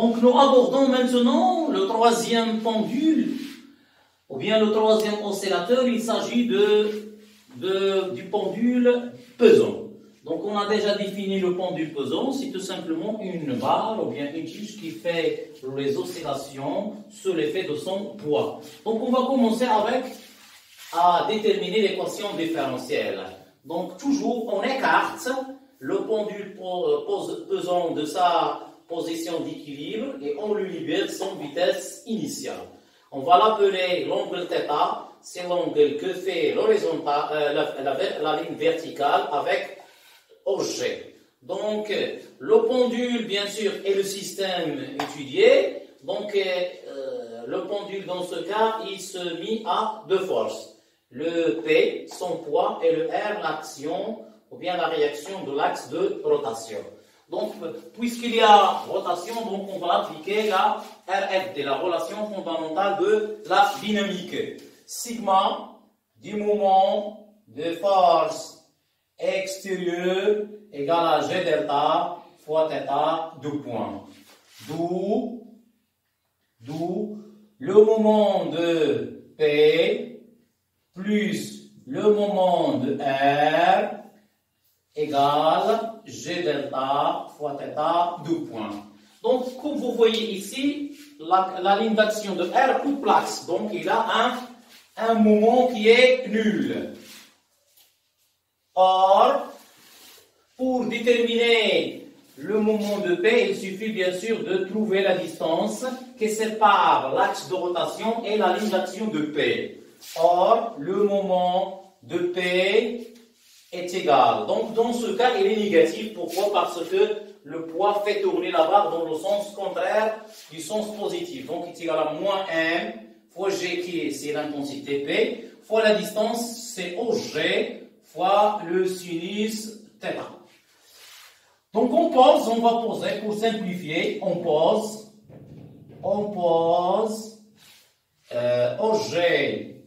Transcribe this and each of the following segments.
Donc nous abordons maintenant le troisième pendule, ou bien le troisième oscillateur. Il s'agit de, du pendule pesant. Donc on a déjà défini le pendule pesant, c'est tout simplement une barre ou bien une tige qui fait les oscillations sous l'effet de son poids. Donc on va commencer avec à déterminer l'équation différentielle. Donc toujours on écarte le pendule euh, pesant de sa position d'équilibre et on lui libère son vitesse initiale. On va l'appeler l'angle θ, c'est l'angle que fait euh, la, ligne verticale avec objet. Donc, le pendule, bien sûr, est le système étudié. Donc, euh, le pendule, dans ce cas, il se mit à deux forces. Le P, son poids, et le R, l'action, ou bien la réaction de l'axe de rotation. Donc, puisqu'il y a rotation, donc on va appliquer la RF, la relation fondamentale de la dynamique. Sigma du moment de force extérieur égale à G delta fois θ de point. D'où le moment de P plus le moment de R égale G delta fois θ de point. Donc, comme vous voyez ici, la, ligne d'action de R coupe l'axe. Donc, il a un, un moment qui est nul. Or, pour déterminer le moment de P, il suffit bien sûr de trouver la distance qui sépare l'axe de rotation et la ligne d'action de P. Or, le moment de P est égal. Donc, dans ce cas, il est négatif. Pourquoi? Parce que le poids fait tourner la barre dans le sens contraire du sens positif. Donc, il est égal à moins m fois g qui est, c'est l'intensité P, fois la distance, c'est OG, fois le sinus θ. Donc on pose, on va poser, pour simplifier, on pose, on pose euh, OG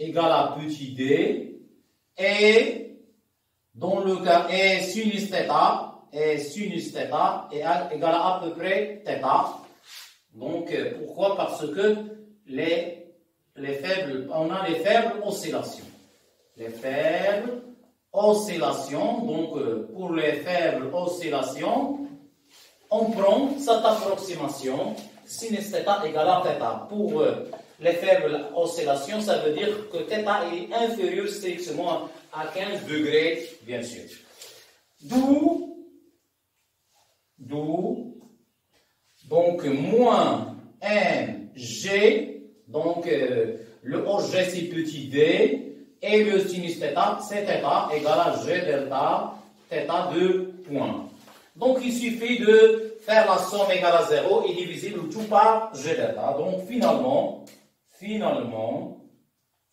égale à petit d, et dans le cas et sinus θ, et sinus θ égale à à peu près θ. Donc euh, pourquoi Parce que les, les faibles, on a les faibles oscillations. Les faibles oscillations, donc euh, pour les faibles oscillations, on prend cette approximation sin θ égale à θ. Pour euh, les faibles oscillations, ça veut dire que θ est inférieur strictement à 15 degrés, bien sûr. D'où, d'où, donc moins mg, donc euh, le OG c'est petit d, et le sinus θ, c'est θ égale à g delta θ de point. Donc il suffit de faire la somme égale à 0 et diviser le tout par g delta. Donc finalement, finalement,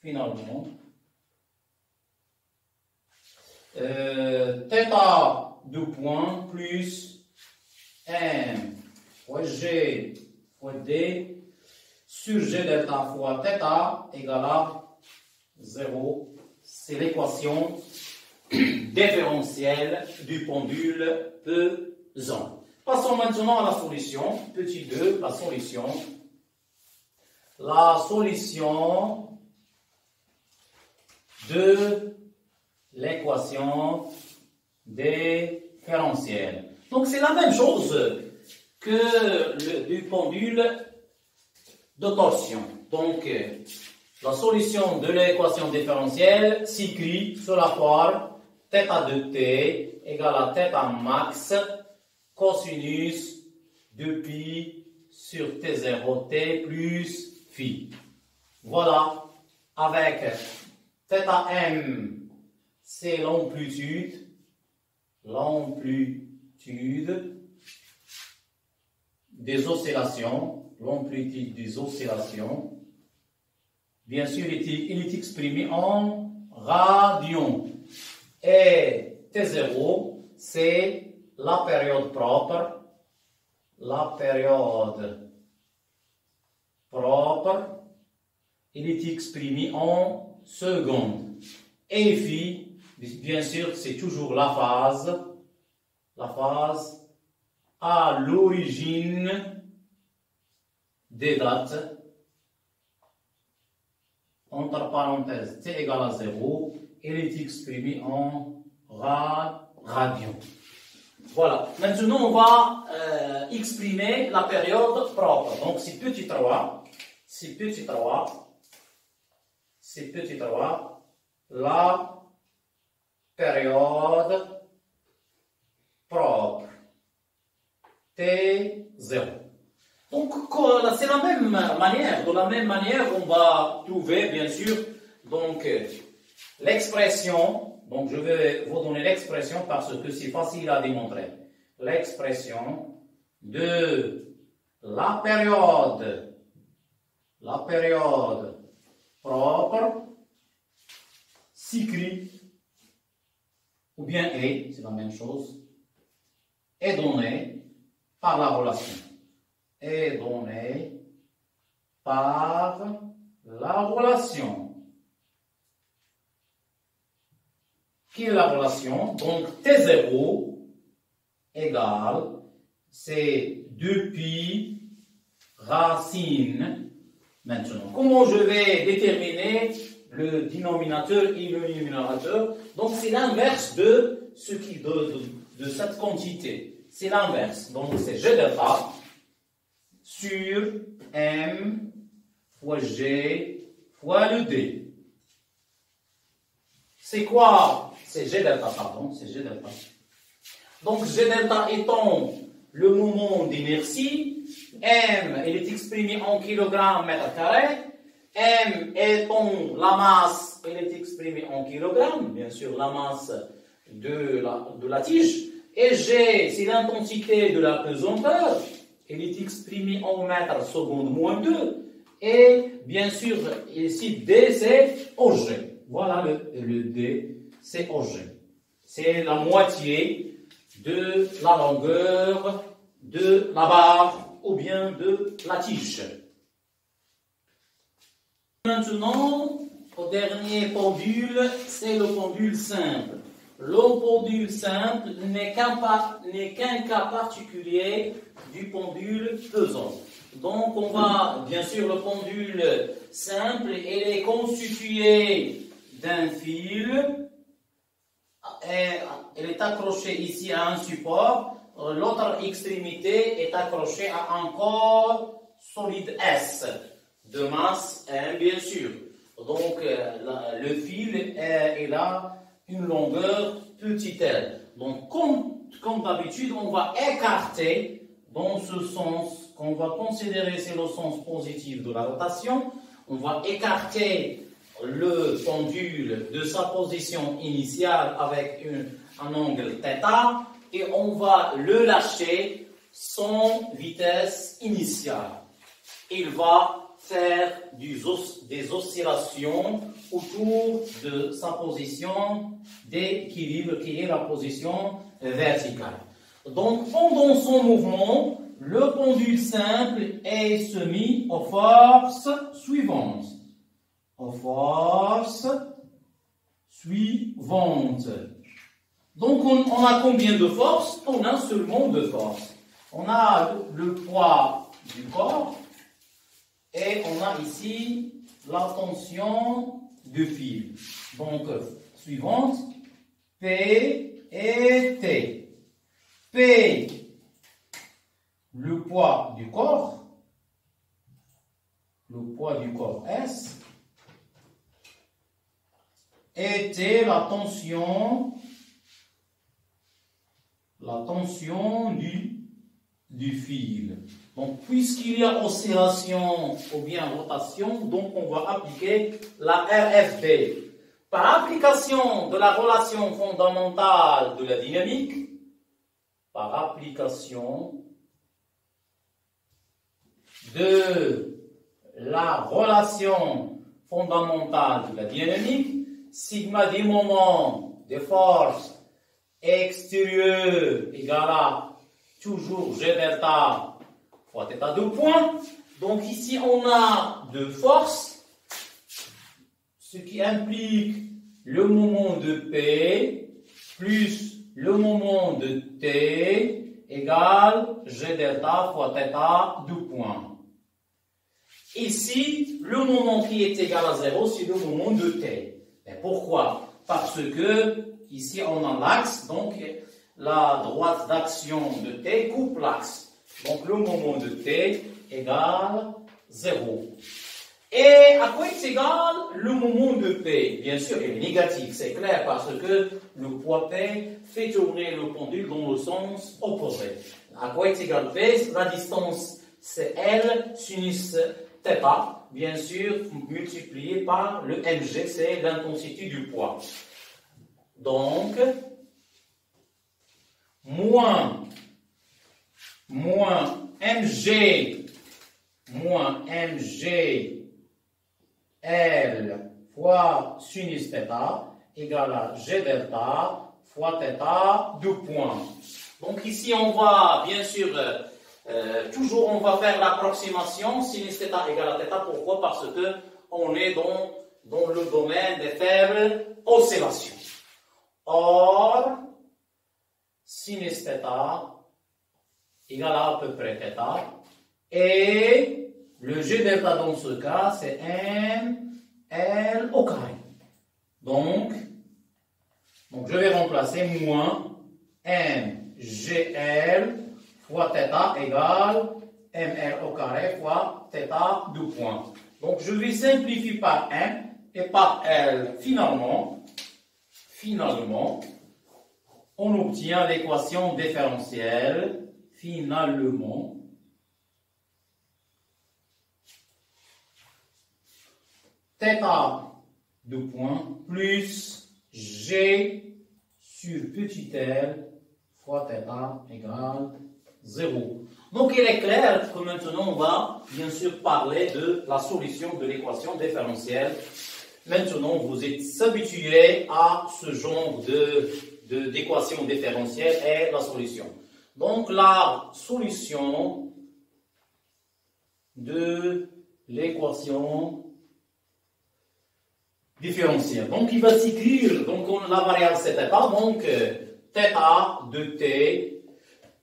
finalement, euh, θ de point plus m fois g fois d sur g delta fois θ égale à 0, c'est l'équation différentielle du pendule pesant. Passons maintenant à la solution. Petit 2, la solution. La solution de l'équation différentielle. Donc c'est la même chose que le, du pendule de torsion. Donc la solution de l'équation différentielle s'écrit sur la forme θ de t égale à θ max cosinus de pi sur t0 t plus phi. Voilà, avec θm, c'est l'amplitude, l'amplitude des oscillations, l'amplitude des oscillations, bien sûr, il est, exprimé en radians. Et T0, c'est la période propre, la période propre, il est exprimé en secondes. Et phi, bien sûr, c'est toujours la phase, la phase à l'origine des dates entre parenthèses t égale à 0, il est exprimé en radians. Voilà. Maintenant, on va euh, exprimer la période propre. Donc, c'est petit 3, c'est petit 3, c'est petit 3, la période propre. T0. Donc, c'est la même manière. De la même manière, on va trouver, bien sûr, donc, l'expression donc je vais vous donner l'expression parce que c'est facile à démontrer. L'expression de la période, la période propre s'écrit, ou bien est, c'est la même chose, est donnée par la relation. Est donnée par la relation. qui est la relation? Donc T0 égale, c'est 2pi racine. Maintenant, comment je vais déterminer le dénominateur et le numérateur Donc c'est l'inverse de ce qui de, de, cette quantité. C'est l'inverse. Donc c'est G delta sur M fois G fois le D. C'est quoi? C'est G delta, pardon, c'est G delta. Donc G delta étant le moment d'inertie, M, il est exprimé en kilogrammes mètre carré, M étant la masse, il est exprimé en kilogrammes, bien sûr la masse de la, tige, et G, c'est l'intensité de la pesanteur, il est exprimé en mètres secondes moins 2, et bien sûr, ici D, c'est OG. Voilà le, le D c'est OG. C'est la moitié de la longueur de la barre ou bien de la tige. Maintenant, au dernier pendule, c'est le pendule simple. Le pendule simple n'est qu'un cas particulier du pendule pesant. Donc, on va, bien sûr, le pendule simple, il est constitué d'un fil elle est accrochée ici à un support, l'autre extrémité est accrochée à un corps solide S, de masse M bien sûr. Donc euh, le fil est, a une longueur petite L. Donc comme, comme d'habitude, on va écarter dans ce sens qu'on va considérer c'est le sens positif de la rotation. On va écarter le pendule de sa position initiale avec un angle θ et on va le lâcher sans vitesse initiale. Il va faire des oscillations autour de sa position d'équilibre qui est la position verticale. Donc pendant son mouvement, le pendule simple est soumis aux forces suivantes aux forces suivantes. Donc on, a combien de forces? On a seulement deux forces. On a le poids du corps et on a ici la tension du fil. Donc suivante, P et T. P, le poids du corps, le poids du corps S, était la tension, la tension du, du fil. Donc, puisqu'il y a oscillation ou bien rotation, donc on va appliquer la RFD. Par application de la relation fondamentale de la dynamique, par application de la relation fondamentale de la dynamique, sigma du moment de force extérieure égale à toujours G delta fois θ de point. Donc ici, on a deux forces, ce qui implique le moment de P plus le moment de T égale G delta fois θ de point. Ici, le moment qui est égal à 0, c'est le moment de t. Pourquoi? Parce que ici, on a l'axe, donc la droite d'action de t coupe l'axe. Donc le moment de t égale 0. Et à quoi est égal le moment de P? Bien sûr, il est négatif, c'est clair, parce que le poids P fait tourner le pendule dans le sens opposé. À quoi est égal P? La distance, c'est L sinus θ, bien sûr, multiplié par le mg, c'est l'intensité du poids. Donc, moins, moins mg, moins mg L fois sinus θ égale à G delta fois θ, deux points. Donc ici, on va, bien sûr, euh, euh, toujours on va faire l'approximation sinus θ égale à θ. Pourquoi Parce que on est dans, dans le domaine des faibles oscillations. Or, sinus θ égale à à peu près θ. Et le G delta dans ce cas, c'est M L au carré. Donc, donc je vais remplacer moins M G L fois θ égale ML au carré fois θ deux points. Donc je vais simplifier par M et par L. Finalement, finalement, on obtient l'équation différentielle. Finalement, θ de point plus g sur petit l fois θ égale 0. Donc il est clair que maintenant on va bien sûr parler de la solution de l'équation différentielle. Maintenant vous êtes habitués à ce genre de, d'équation différentielle et la solution. Donc la solution de l'équation différentiel. Donc, il va s'écrire, donc on, la variable c'était pas, donc θ de t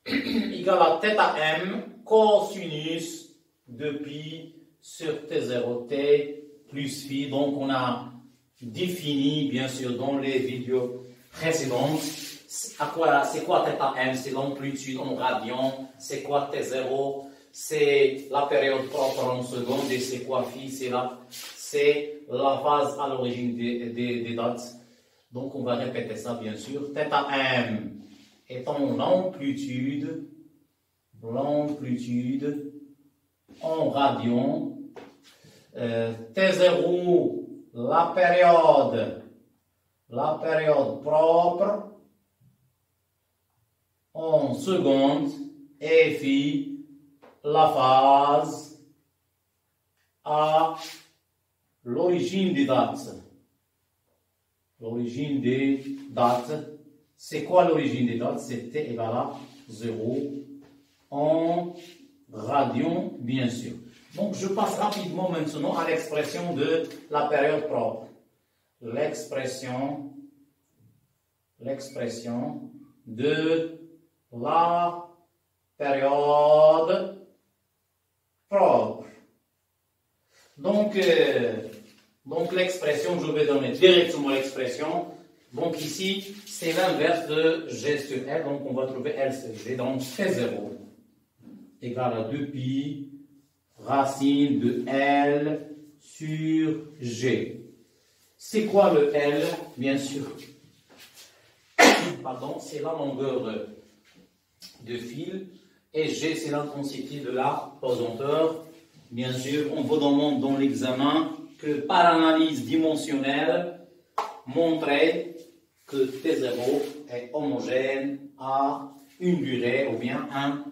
égale à θm cosinus de pi sur t0t plus phi. Donc, on a défini, bien sûr, dans les vidéos précédentes, à quoi, c'est quoi θm C'est l'amplitude en radian. C'est quoi t0 C'est la période propre en seconde. Et c'est quoi phi C'est la, c'est la phase à l'origine des, dates. Donc on va répéter ça bien sûr. m étant l'amplitude, l'amplitude en radian. Euh, T0, la période, la période propre en secondes et phi, la phase à l'origine des dates. L'origine des dates. C'est quoi l'origine des dates? C'est t égale à 0 en radian, bien sûr. Donc, je passe rapidement maintenant à l'expression de la période propre. L'expression, l'expression de la période propre. Donc, euh, donc l'expression, je vais donner directement l'expression. Donc ici, c'est l'inverse de G sur L, donc on va trouver L sur G. Donc C0 égale à 2pi racine de L sur G. C'est quoi le L Bien sûr, pardon, c'est la longueur de fil et G, c'est l'intensité de la pesanteur. Bien sûr, on vous demande dans l'examen que par analyse dimensionnelle, montrer que T0 est homogène à une durée ou bien un.